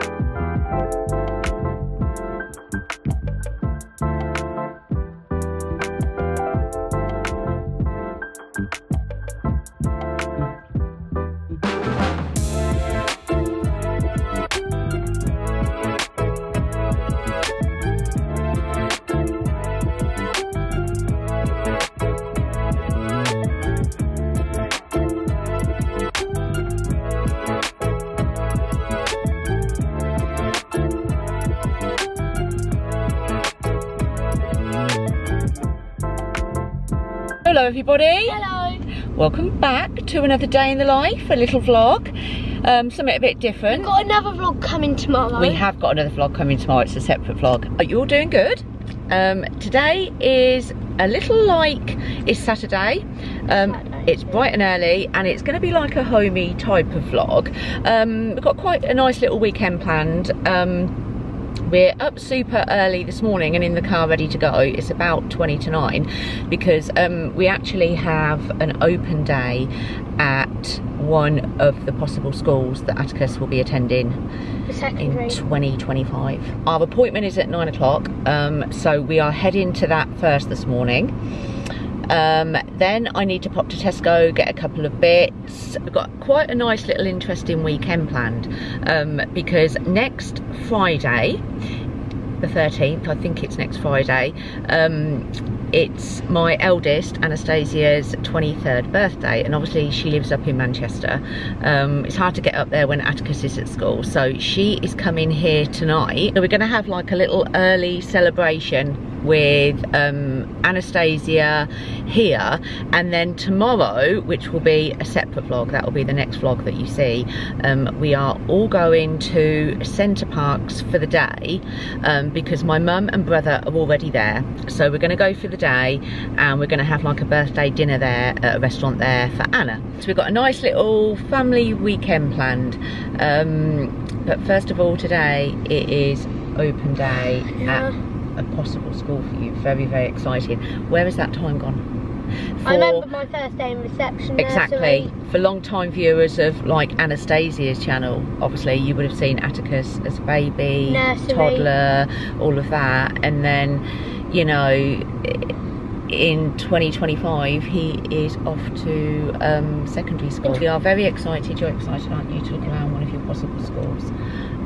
you Hello everybody. Hello. Welcome back to another day in the life, a little vlog. Um, something a bit different. We've got another vlog coming tomorrow. We have got another vlog coming tomorrow, it's a separate vlog. Are you all doing good? Um, today is a little like, it's Saturday. Um, Saturday. it's bright and early and it's going to be like a homey type of vlog. Um, we've got quite a nice little weekend planned. We're up super early this morning and in the car ready to go. It's about 20 to 9 because um, we actually have an open day at one of the possible schools that Atticus will be attending in 2025. Our appointment is at 9 o'clock, um, so we are heading to that first this morning. Um, then I need to pop to Tesco, get a couple of bits. We've got quite a nice little interesting weekend planned um, because next Friday, the 13th, I think it's next Friday, um, it's my eldest Anastasia's 23rd birthday and obviously she lives up in Manchester. Um, it's hard to get up there when Atticus is at school so she is coming here tonight. So we're going to have like a little early celebration with um, Anastasia here. And then tomorrow which will be a separate vlog that will be the next vlog that you see um, we are all going to Center Parcs for the day um, because my mum and brother are already there. So we're going to go for the day and we're going to have like a birthday dinner there at a restaurant there for Anna. So we've got a nice little family weekend planned. Um, but first of all today it is open day Yeah. at a possible school for you. Very, very exciting. Where has that time gone? I remember my first day in reception. exactly nursery. for long time viewers of like Anastasia's channel obviously you would have seen Atticus as a baby Nursery. toddler all of that and then you know in 2025 he is off to um, secondary school we are very excited you're excited aren't you to look around one of your possible schools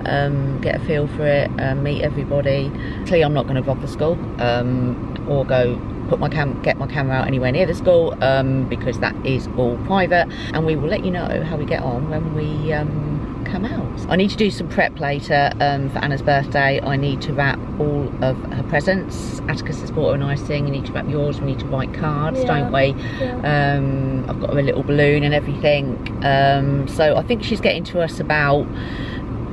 um, get a feel for it, um, meet everybody. Clearly, I'm not going to vlog the school um, or go put my cam, get my camera out anywhere near the school um, because that is all private. And we will let you know how we get on when we um, come out. I need to do some prep later um, for Anna's birthday. I need to wrap all of her presents. Atticus has bought her a nice thing. You need to wrap yours. We need to write cards, Yeah. don't we? Yeah. Um, I've got her a little balloon and everything. Um, so I think she's getting to us about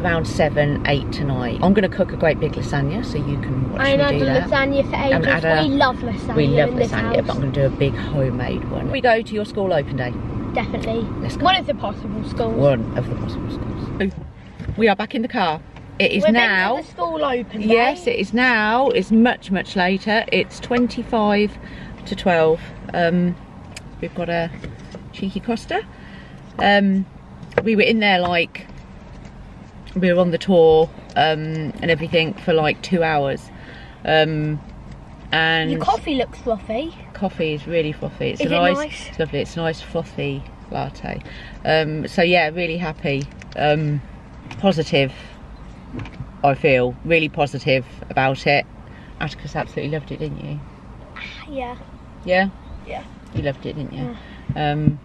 around seven, eight tonight. I'm going to cook a great big lasagna so you can watch I me do that. lasagna for ages. we love lasagna. We love lasagna, but I'm going to do a big homemade one. We go to your school open day. Definitely. Let's go. One of the possible schools. One of the possible schools. We are back in the car. It is We're now. the school open day. Yes, it is now. It's much, much later. It's 25 to 12. Um, we've got a cheeky Costa. Um, we were in there like, we were on the tour um, and everything for like two hours. Um, and Your coffee looks fluffy. Coffee is really frothy. It's Is a it nice, nice? It's lovely. It's a nice frothy latte. Um, so yeah, really happy. Um, positive. I feel really positive about it. Atticus absolutely loved it, didn't you? Yeah. Yeah. Yeah. You loved it, didn't you? Um,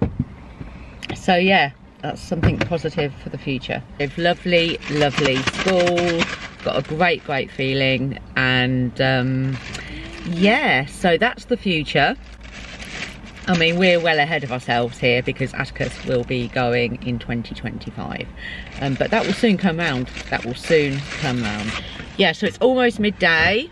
so yeah, that's something positive for the future. Lovely, lovely school. Got a great, great feeling, and um, yeah, so that's the future. I mean, we're well ahead of ourselves here because Atticus will be going in 2025. Um, but that will soon come round. That will soon come round. Yeah, so it's almost midday.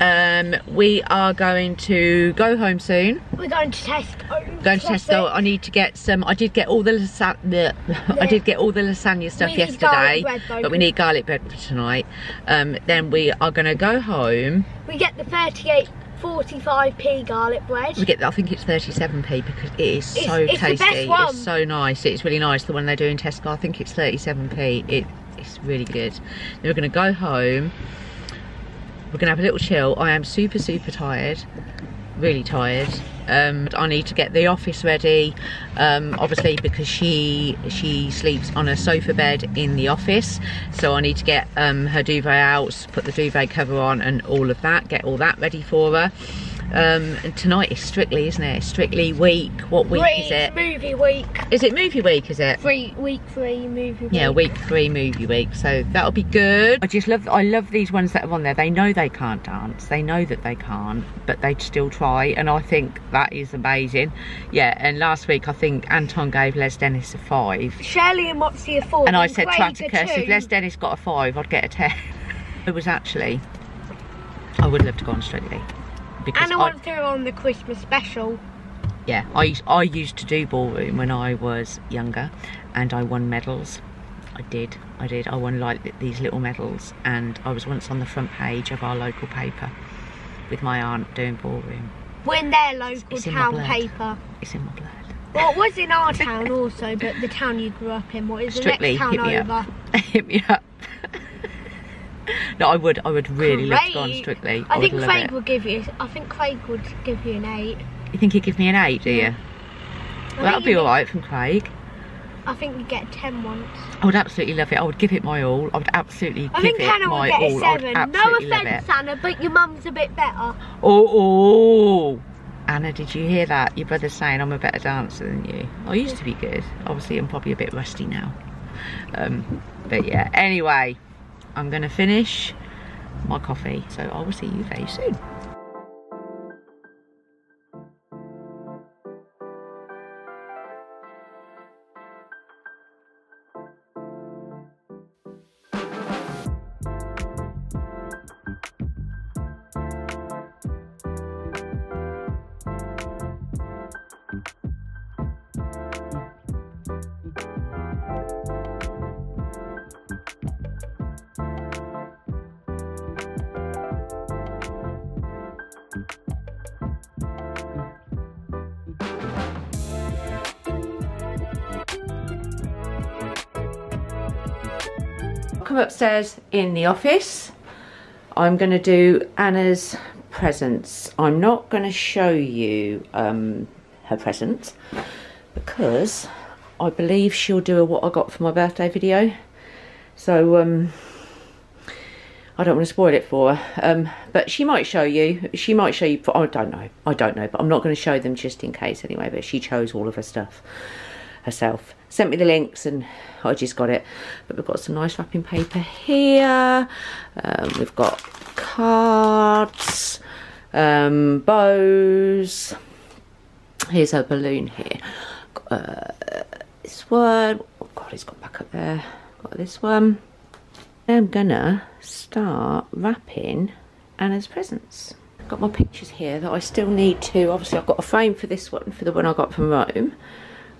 Um, we are going to go home soon. We're going to Tesco. Going to Tesco. I need to get some. I did get all the lasagna. I did get all the lasagna stuff yesterday, bread, though, but we need garlic bread for tonight. Um, then we are going to go home. We get the 38 45p garlic bread. We get. I think it's 37p because it is It's- so it's the tasty. best one. It's so nice. It's really nice. The one they do in Tesco. I think it's 37p. It, it's really good. Then we're going to go home. We're to have a little chill. I am super super tired. really tired. Um, I need to get the office ready, um, obviously because she she sleeps on a sofa bed in the office. So I need to get um, her duvet out, put the duvet cover on and all of that, get all that ready for her. Um, and tonight is Strictly, isn't it? Strictly week. What week Three, is it? movie week. Is it movie week, is it? Three, week three, movie week. Yeah, week three movie week. So that'll be good. I just love I love these ones that are on there. They know they can't dance. They know that they can't, but they still try. And I think that is amazing. Yeah, and last week I think Anton gave Les Dennis a five. Shirley and Motsi are four. And I said to Craig if. Les Dennis got a five, I'd get a ten. It was actually I would love to go on strictly. Because Anna I, went through on the Christmas special. yeah, I used, I used to do ballroom when I was younger, and I won medals. I did, I did. I won like these little medals, and I was once on the front page of our local paper with my aunt doing ballroom. We're their local It's town paper. It's in my blood. Well, it was in our town also, but the town you grew up in. What is the Strictly, next town hit me over? up. hit me up. No, I would, I would really love to go on Strictly. I, would think Craig it. would give you. I think Craig would give you an eight. You think he'd give me an eight, do you? I Well, that'd be all right from Craig. I think you get a ten once. I would absolutely love it. I would give it my all. I would absolutely I give think it Hannah my would get a all. I would seven. No offence. Anna, but your mum's a bit better. Oh, oh, Anna, did you hear that? Your brother's saying I'm a better dancer than you. I used to be good. Obviously, I'm probably a bit rusty now. Um, but yeah, anyway, I'm to finish my coffee. So I will see you very soon. Come upstairs in the office. I'm going to do Anna's presents. I'm not going to show you um, her presents because I believe she'll do a what I got for my birthday video. So um, I don't want to spoil it for her. Um, but she might show you. She might show you. I don't know. I don't know. But I'm not going to show them just in case anyway. But she chose all of her stuff herself. Sent me the links and I just got it. But we've got some nice wrapping paper here. Um, we've got cards, um, bows. Here's her balloon here. Uh, this one. Oh God, it's got back up there. Got this one. I'm gonna start wrapping Anna's presents. Got my pictures here that I still need to. Obviously, I've got a frame for this one for the one I got from Rome.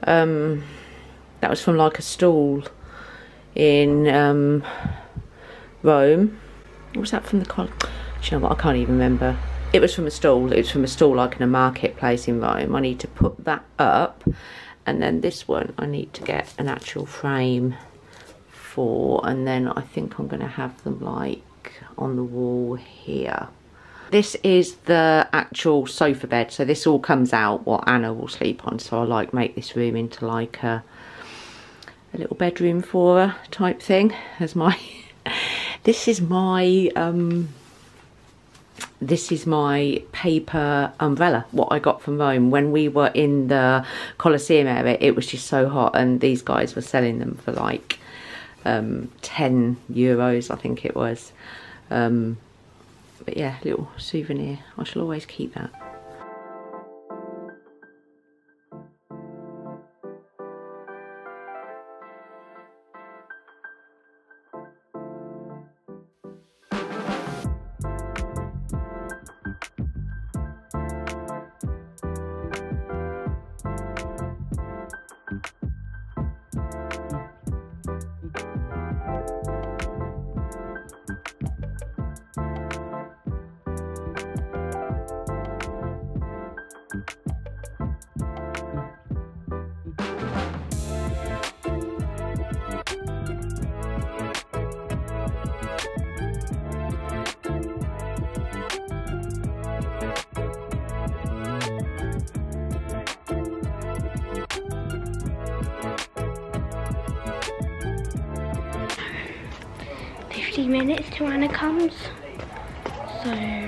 Um, that was from like a stall in um, Rome. What was that from the college? Do you know what? I can't even remember. It was from a stall. It was from a stall like in a marketplace in Rome. I need to put that up. And then this one, I need to get an actual frame for. And then I think I'm going to have them like on the wall here. This is the actual sofa bed. So this all comes out what Anna will sleep on. So I like make this room into like a, a little bedroom for her type thing as my this is my um this is my paper umbrella what I got from Rome when we were in the Colosseum area it was just so hot and these guys were selling them for like um 10 euros I think it was um but yeah little souvenir. I shall always keep that 50 minutes till Anna comes. So,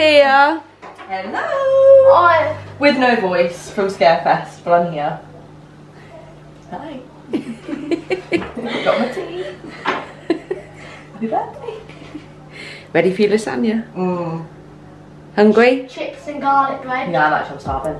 here. Hello! I, with no voice from Scarefest, but I'm here. Hi. Got my tea. Happy birthday. Ready for your lasagna? Mm. Hungry? Chips and garlic bread. Yeah, I'm actually I'm starving.